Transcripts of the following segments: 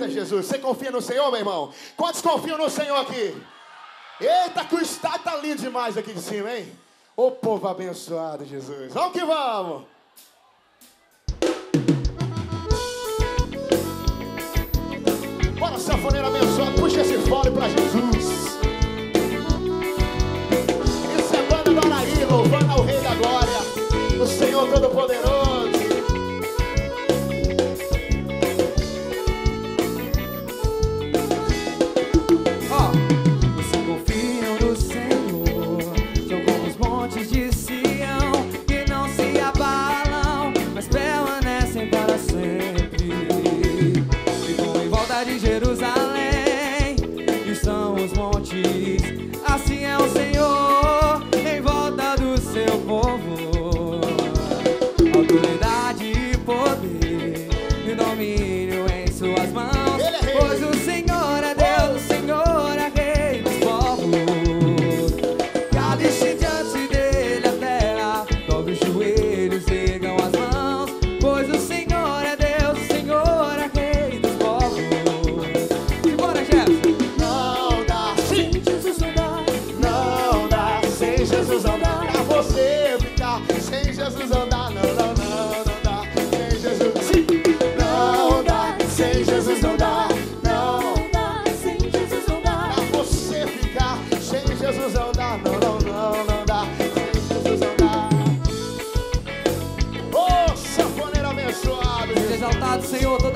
Eita, Jesus. Você confia no Senhor, meu irmão? Quantos confiam no Senhor aqui? Eita, que o estado tá lindo demais aqui de cima, hein? Ô povo abençoado, Jesus. Vamos que vamos! Bora, sanfoneiro abençoado, puxa esse fole pra Jesus. Isso é banda do Araí, louvando ao Rei da Glória. O Senhor todo Bye. obrigado, Senhor.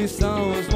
e são os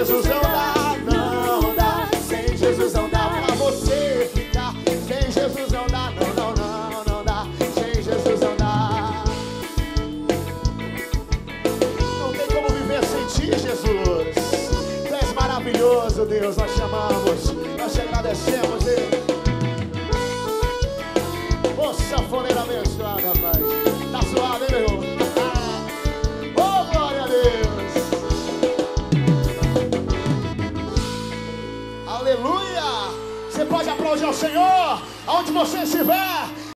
Jesus não dá, não dá. Sem Jesus não dá pra você ficar. Sem Jesus não dá, não, não, não, não dá. Sem Jesus não dá. Não tem como viver sem ti, Jesus. Tu és maravilhoso, Deus. Nós chamamos, nós te agradecemos, Deus. Aleluia! Você pode aplaudir ao Senhor, aonde você estiver.